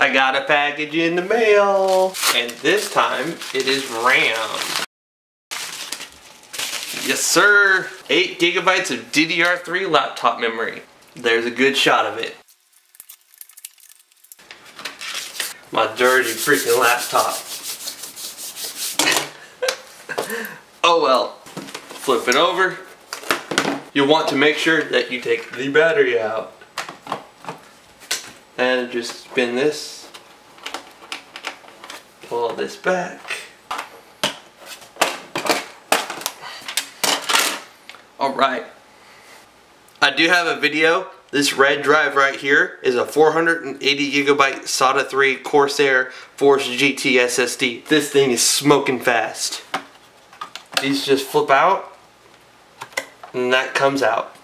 I got a package in the mail. And this time, it is RAM. Yes, sir. 8 gigabytes of DDR3 laptop memory. There's a good shot of it. My dirty freaking laptop. oh well. Flip it over. You'll want to make sure that you take the battery out. And just spin this. Pull this back. Alright. I do have a video. This red drive right here is a 480 gigabyte SATA 3 Corsair Force GT SSD. This thing is smoking fast. These just flip out and that comes out.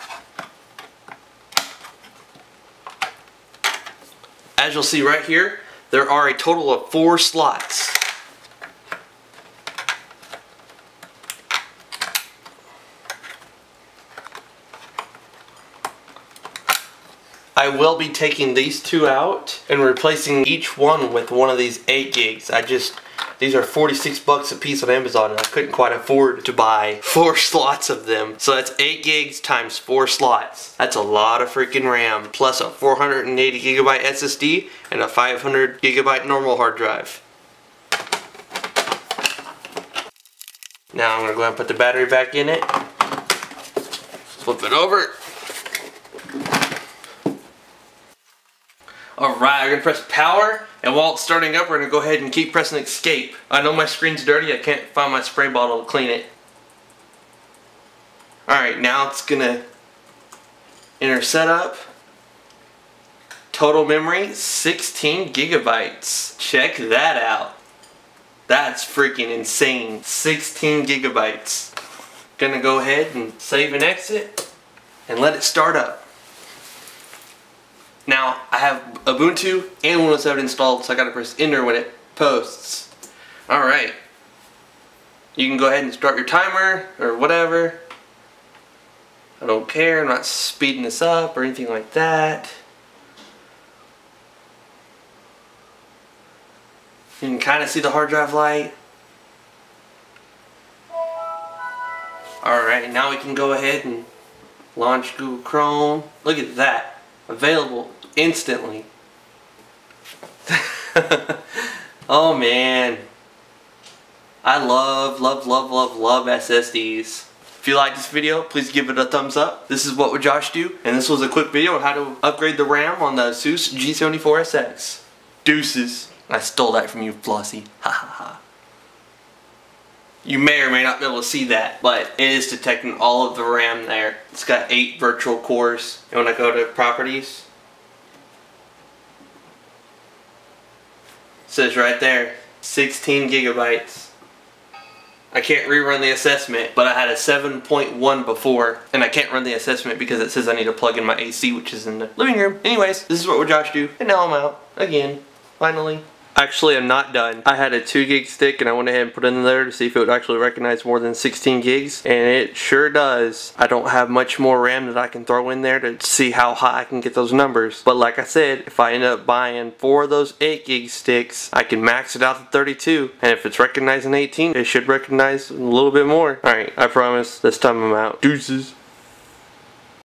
As you'll see right here, there are a total of four slots. I will be taking these two out and replacing each one with one of these 8 gigs. I just, these are 46 bucks a piece on Amazon and I couldn't quite afford to buy four slots of them. So that's 8 gigs times 4 slots. That's a lot of freaking RAM. Plus a 480 gigabyte SSD and a 500 gigabyte normal hard drive. Now I'm going to go ahead and put the battery back in it. Flip it over. Alright, we're going to press power, and while it's starting up, we're going to go ahead and keep pressing escape. I know my screen's dirty, I can't find my spray bottle to clean it. Alright, now it's going to enter setup. Total memory, 16 gigabytes. Check that out. That's freaking insane. 16 gigabytes. Gonna go ahead and save and exit, and let it start up. Now, I have Ubuntu and Windows 7 installed, so I gotta press enter when it posts. Alright. You can go ahead and start your timer, or whatever. I don't care, I'm not speeding this up or anything like that. You can kind of see the hard drive light. Alright, now we can go ahead and launch Google Chrome. Look at that available instantly. oh man. I love, love, love, love, love SSDs. If you like this video, please give it a thumbs up. This is What Would Josh Do? And this was a quick video on how to upgrade the RAM on the ASUS G74SX. Deuces. I stole that from you, Flossie. Ha ha ha. You may or may not be able to see that, but it is detecting all of the RAM there. It's got 8 virtual cores. And when I go to properties, it says right there, 16 gigabytes. I can't rerun the assessment, but I had a 7.1 before, and I can't run the assessment because it says I need to plug in my AC, which is in the living room. Anyways, this is what would Josh do, and now I'm out. Again. Finally. Actually, I'm not done. I had a 2 gig stick and I went ahead and put it in there to see if it would actually recognize more than 16 gigs. And it sure does. I don't have much more RAM that I can throw in there to see how high I can get those numbers. But like I said, if I end up buying four of those 8 gig sticks, I can max it out to 32. And if it's recognizing 18, it should recognize a little bit more. Alright, I promise. This time I'm out. Deuces.